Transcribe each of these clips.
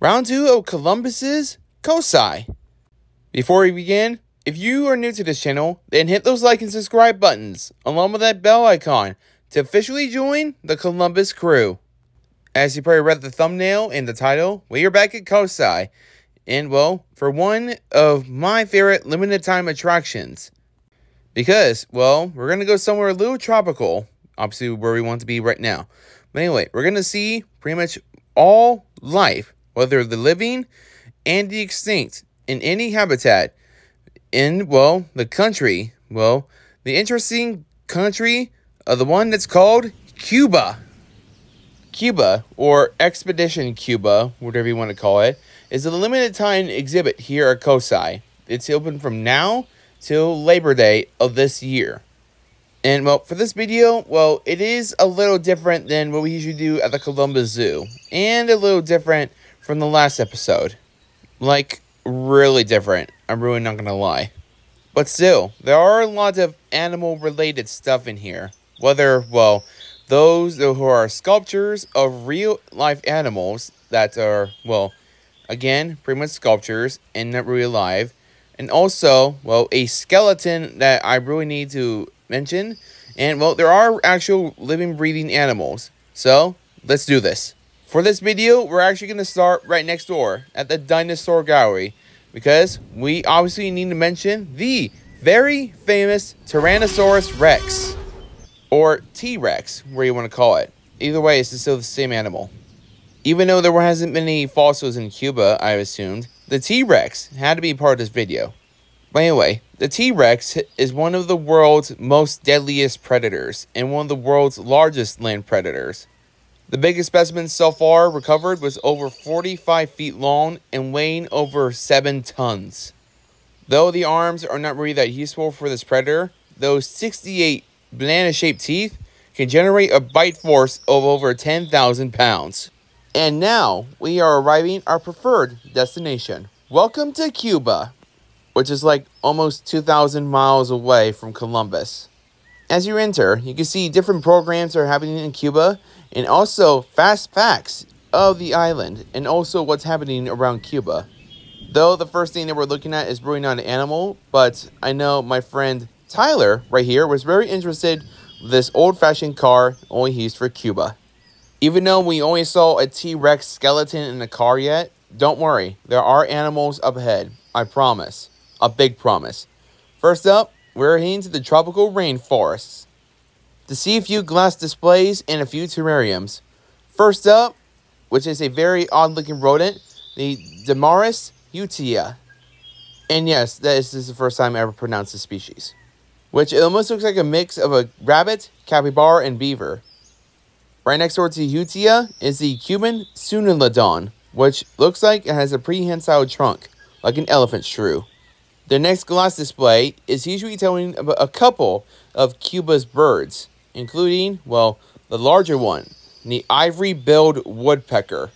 Round 2 of Columbus's COSI. Before we begin, if you are new to this channel, then hit those like and subscribe buttons, along with that bell icon, to officially join the Columbus crew. As you probably read the thumbnail and the title, we are back at COSI, and well, for one of my favorite limited time attractions. Because, well, we're going to go somewhere a little tropical, obviously where we want to be right now. But anyway, we're going to see pretty much all life, whether the living and the extinct, in any habitat in, well, the country, well, the interesting country of the one that's called Cuba. Cuba, or Expedition Cuba, whatever you want to call it, is a limited time exhibit here at COSI. It's open from now till Labor Day of this year. And well, for this video, well, it is a little different than what we usually do at the Columbus Zoo, and a little different from the last episode. Like, really different. I'm really not gonna lie. But still, there are a lot of animal related stuff in here. Whether, well, those who are sculptures of real life animals that are, well, again, pretty much sculptures and not really alive. And also, well, a skeleton that I really need to mention. And, well, there are actual living, breathing animals. So, let's do this. For this video, we're actually going to start right next door at the Dinosaur Gallery. Because we obviously need to mention the very famous Tyrannosaurus Rex or T-Rex, where you want to call it. Either way, it's still the same animal. Even though there hasn't been any fossils in Cuba, I assumed, the T-Rex had to be part of this video. But anyway, the T-Rex is one of the world's most deadliest predators and one of the world's largest land predators. The biggest specimen so far recovered was over 45 feet long and weighing over 7 tons. Though the arms are not really that useful for this predator, those 68 banana-shaped teeth can generate a bite force of over 10,000 pounds. And now, we are arriving our preferred destination. Welcome to Cuba, which is like almost 2,000 miles away from Columbus. As you enter, you can see different programs are happening in Cuba, and also fast facts of the island, and also what's happening around Cuba. Though the first thing that we're looking at is really not an animal, but I know my friend Tyler, right here, was very interested this old-fashioned car only used for Cuba. Even though we only saw a T-Rex skeleton in the car yet, don't worry, there are animals up ahead, I promise. A big promise. First up, we're heading to the tropical rainforests to see a few glass displays and a few terrariums. First up, which is a very odd-looking rodent, the Demarus hutia. And yes, this is the first time I ever pronounced the species which almost looks like a mix of a rabbit, capybara, and beaver. Right next door to Hutia is the Cuban Solenodon, which looks like it has a prehensile trunk, like an elephant shrew. The next glass display is usually telling about a couple of Cuba's birds, including, well, the larger one, the ivory-billed woodpecker.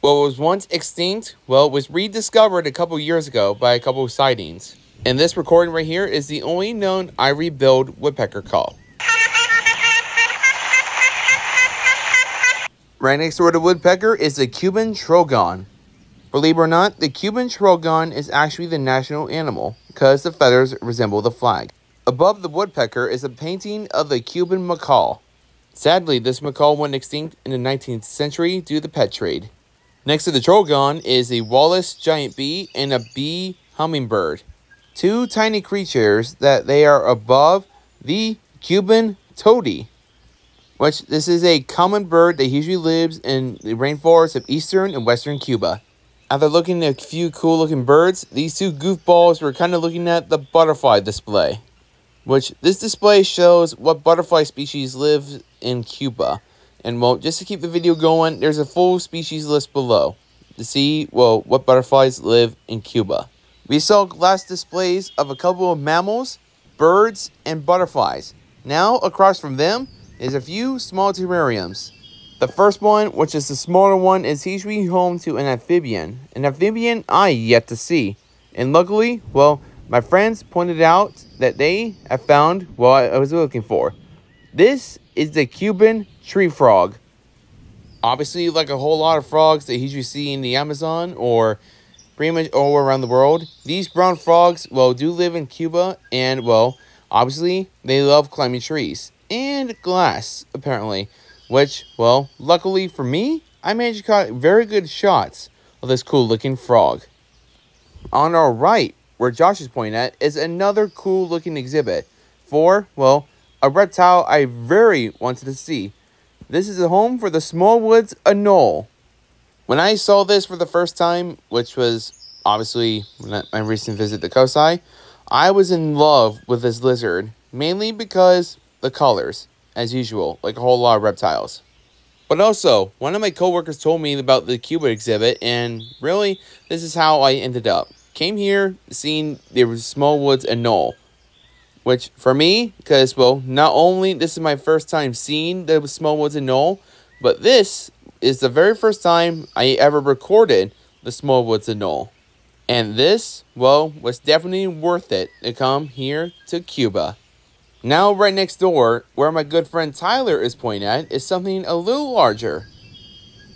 What was once extinct, well, was rediscovered a couple years ago by a couple of sightings. And this recording right here is the only known ivory-billed woodpecker call. Right next door to woodpecker is the Cuban trogon. Believe it or not, the Cuban trogon is actually the national animal because the feathers resemble the flag. Above the woodpecker is a painting of the Cuban macaw. Sadly, this macaw went extinct in the 19th century due to the pet trade. Next to the trogon is a Wallace giant bee and a bee hummingbird two tiny creatures that they are above the Cuban tody, which this is a common bird that usually lives in the rainforests of eastern and western Cuba. After looking at a few cool looking birds, these two goofballs were kind of looking at the butterfly display, which this display shows what butterfly species live in Cuba. And well, just to keep the video going, there's a full species list below to see, well, what butterflies live in Cuba. We saw glass displays of a couple of mammals, birds, and butterflies. Now, across from them is a few small terrariums. The first one, which is the smaller one, is usually home to an amphibian. An amphibian I yet to see. And luckily, well, my friends pointed out that they have found what I was looking for. This is the Cuban tree frog. Obviously, like a whole lot of frogs that you see in the Amazon or pretty much all around the world, these brown frogs, well, do live in Cuba, and, well, obviously, they love climbing trees. And glass, apparently. Which, well, luckily for me, I managed to catch very good shots of this cool looking frog. On our right, where Josh is pointing at, is another cool looking exhibit for, well, a reptile I very wanted to see. This is a home for the Smallwood's anole. When I saw this for the first time, which was obviously my recent visit to COSI, I was in love with this lizard, mainly because the colors, as usual, like a whole lot of reptiles. But also, one of my coworkers told me about the Cuba exhibit, and really, this is how I ended up. Came here, seeing there was Smallwood's anole, which for me, because well, not only this is my first time seeing the Smallwood's anole, but this is the very first time I ever recorded the Smallwood's anole. And this, well, was definitely worth it to come here to Cuba. Now, right next door, where my good friend Tyler is pointing at, is something a little larger.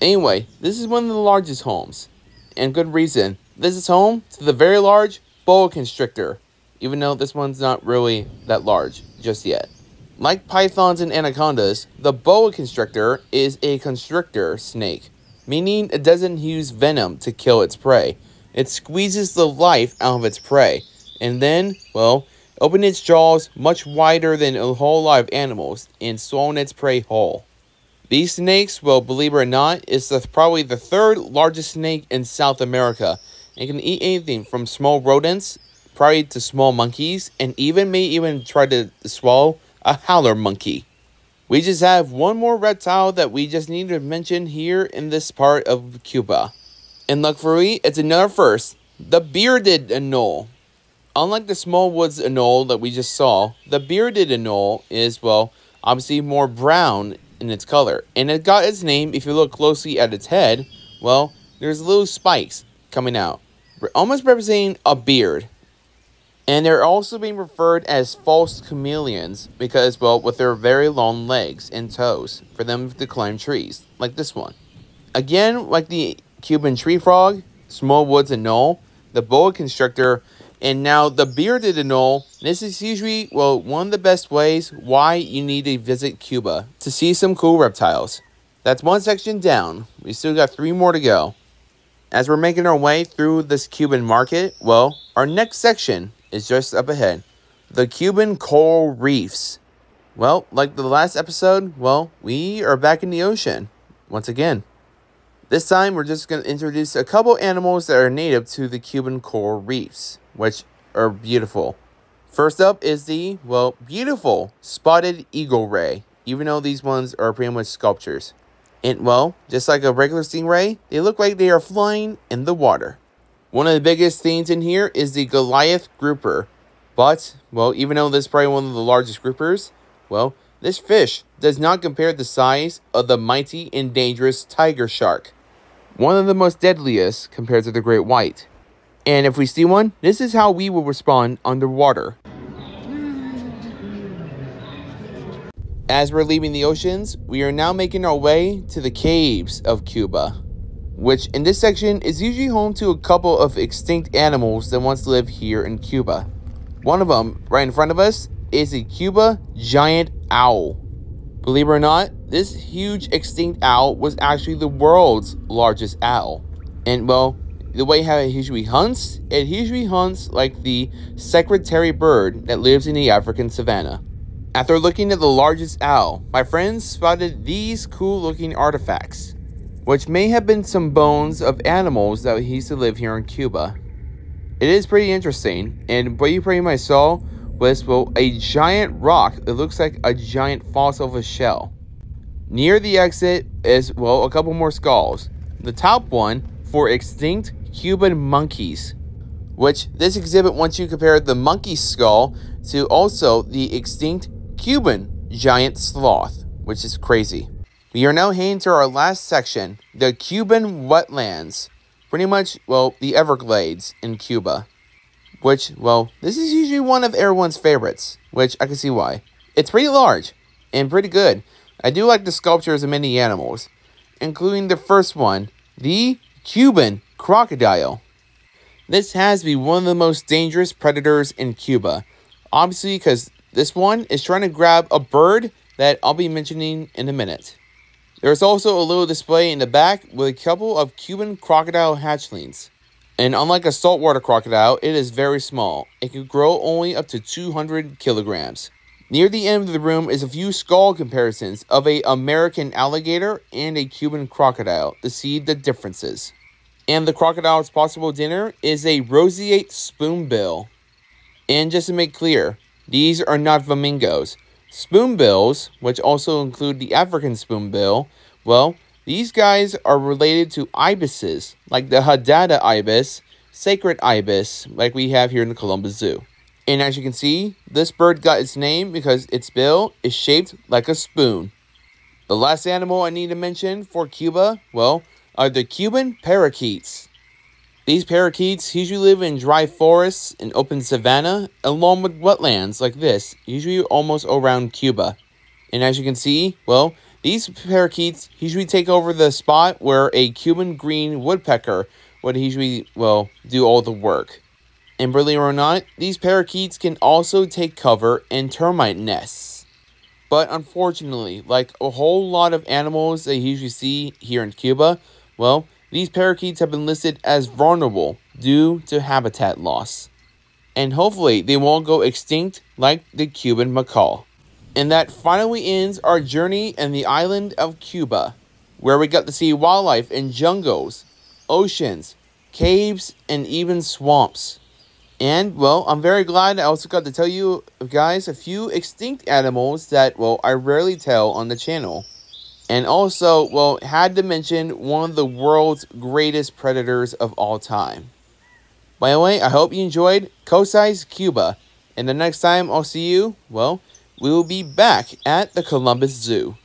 Anyway, this is one of the largest homes. And good reason. This is home to the very large boa constrictor, even though this one's not really that large just yet. Like pythons and anacondas, the boa constrictor is a constrictor snake, meaning it doesn't use venom to kill its prey. It squeezes the life out of its prey, and then, well, open its jaws much wider than a whole lot of animals and swallow its prey whole. These snakes, well, believe it or not, is the, probably the third largest snake in South America and can eat anything from small rodents, probably to small monkeys, and even may even try to swallow a howler monkey. We just have one more reptile that we just need to mention here in this part of Cuba. And luckily, it's another first, the bearded anole. Unlike the Smallwood's anole that we just saw, the bearded anole is, well, obviously more brown in its color. And it got its name, if you look closely at its head, well, there's little spikes coming out, almost representing a beard. And they're also being referred as false chameleons because, well, with their very long legs and toes for them to climb trees, like this one. Again, like the Cuban tree frog, Smallwood's anole, the boa constrictor, and now the bearded anole, this is usually, well, one of the best ways why you need to visit Cuba to see some cool reptiles. That's one section down. We still got three more to go. As we're making our way through this Cuban market, well, our next section is just up ahead. The Cuban coral reefs. Well, like the last episode, well, we are back in the ocean once again. This time, we're just going to introduce a couple animals that are native to the Cuban coral reefs which are beautiful. First up is the, well, beautiful spotted eagle ray, even though these ones are pretty much sculptures. And, well, just like a regular stingray, they look like they are flying in the water. One of the biggest things in here is the Goliath grouper. But, well, even though this is probably one of the largest groupers, well, this fish does not compare the size of the mighty and dangerous tiger shark. One of the most deadliest compared to the great white. And if we see one, this is how we will respond underwater. As we're leaving the oceans, we are now making our way to the caves of Cuba, which in this section is usually home to a couple of extinct animals that once lived here in Cuba. One of them, right in front of us, is a Cuba giant owl. Believe it or not, this huge extinct owl was actually the world's largest owl. And well, the way how it usually hunts, it usually hunts like the secretary bird that lives in the African savanna. After looking at the largest owl, my friends spotted these cool looking artifacts, which may have been some bones of animals that used to live here in Cuba. It is pretty interesting, and what you pretty much saw was well, a giant rock that looks like a giant fossil of a shell. Near the exit is, well, a couple more skulls. The top one for extinct Cuban monkeys, which this exhibit wants you to compare the monkey skull to also the extinct Cuban giant sloth, which is crazy. We are now heading to our last section, the Cuban wetlands. Pretty much, well, the Everglades in Cuba. Which, well, this is usually one of everyone's favorites, which I can see why. It's pretty large and pretty good. I do like the sculptures of many animals. including the first one, the Cuban crocodile. This has to be one of the most dangerous predators in Cuba. Obviously, because this one is trying to grab a bird that I'll be mentioning in a minute. There's also a little display in the back with a couple of Cuban crocodile hatchlings. And unlike a saltwater crocodile, it is very small. It can grow only up to 200 kilograms. Near the end of the room is a few skull comparisons of a American alligator and a Cuban crocodile to see the differences. And the crocodile's possible dinner is a roseate spoonbill. And just to make clear, these are not flamingos. Spoonbills, which also include the African spoonbill, well, these guys are related to ibises, like the Hadada ibis, sacred ibis, like we have here in the Columbus Zoo. And as you can see, this bird got its name because its bill is shaped like a spoon. The last animal I need to mention for Cuba, well, are the Cuban parakeets. These parakeets usually live in dry forests and open savanna, along with wetlands like this, usually almost around Cuba. And as you can see, well, these parakeets usually take over the spot where a Cuban green woodpecker would usually, well, do all the work. And believe it or not, these parakeets can also take cover in termite nests. But unfortunately, like a whole lot of animals that you usually see here in Cuba, well, these parakeets have been listed as vulnerable due to habitat loss. And hopefully they won't go extinct like the Cuban macaw. And that finally ends our journey in the island of Cuba, where we got to see wildlife in jungles, oceans, caves, and even swamps. And, well, I'm very glad I also got to tell you guys a few extinct animals that, well, I rarely tell on the channel. And also, well, had to mention one of the world's greatest predators of all time. By the way, I hope you enjoyed COSI's Cuba. And the next time I'll see you, well, we will be back at the Columbus Zoo.